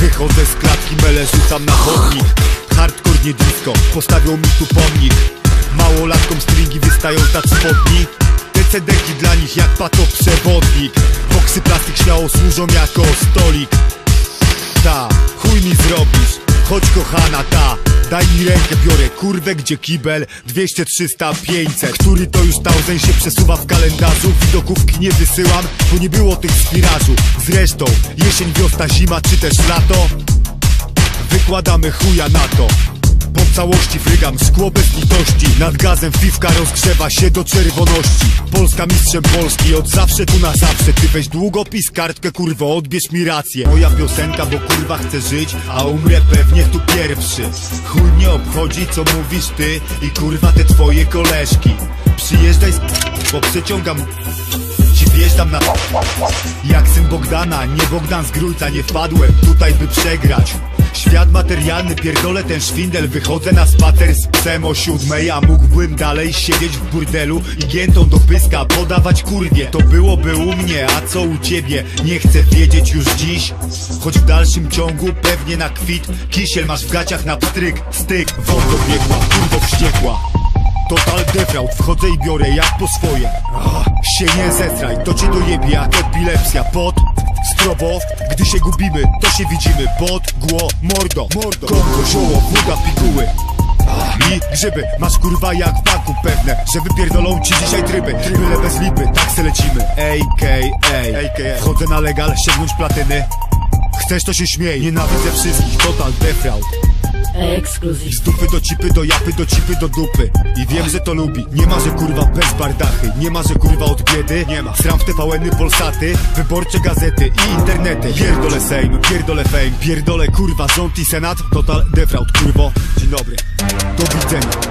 Wychodzę z klatki, mele rzucam na chodnik. Hardcore nie disco, postawią mi tu pomnik. Małolatkom stringi wystają tak spodni. Te dla nich jak patoprzewodnik. Boksy plastik śmiało służą jako stolik. Ta, chuj mi zrobisz Chodź kochana ta Daj mi rękę, biorę kurwę, gdzie kibel? 200, 300, 500 Który to już tauzen się przesuwa w kalendarzu? Widokówki nie wysyłam, bo nie było tych spirażu Zresztą, jesień, wiosna, zima czy też lato? Wykładamy chuja na to całości frygam szkło bez litości Nad gazem fifka rozgrzewa się do czerwoności. Polska mistrzem Polski, od zawsze tu na zawsze. Ty weź długopis, kartkę kurwo, odbierz mi rację. Moja piosenka, bo kurwa chcę żyć, a umrę pewnie tu pierwszy. Chuj mnie obchodzi co mówisz ty i kurwa te twoje koleżki. Przyjeżdżaj z bo przeciągam ci wjeżdżam na Jak syn Bogdana, nie Bogdan z Grójca Nie wpadłem tutaj by przegrać Świat materialny, pierdolę ten szwindel. Wychodzę na spacer z psem o siódmej A mógłbym dalej siedzieć w burdelu I giętą do pyska podawać kurwie. To byłoby u mnie, a co u ciebie? Nie chcę wiedzieć już dziś. Choć w dalszym ciągu pewnie na kwit. Kisiel masz w gaciach na pstryk Styk, wątko biegła, kurwo wściekła. Total defraud, wchodzę i biorę jak po swoje. Ach, Się nie zestraj, to cię dojebie jak epilepsja. Pot, strobo, gdy się gubimy, to się widzimy Pot, gło, mordo, mordo Kongo, zioło, woda, piguły. I grzyby, masz kurwa jak w banku pewne Że wypierdolą ci dzisiaj tryby. Byle bez lipy, tak se lecimy. AKA, wchodzę na legal, sięgnąć platyny. Chcesz to się śmiej, nienawidzę wszystkich, total defraud Z dupy do cipy, do japy, do cipy, do dupy. I wiem, że to lubi. Nie ma, że kurwa bez bardachy. Nie ma, że kurwa od biedy. Nie ma. Sram w TVN-y, Polsaty Wyborcze gazety i internety. Pierdolę Sejm, pierdolę fame. Pierdolę kurwa rząd i senat. Total defraud, kurwo. Dzień dobry. Do widzenia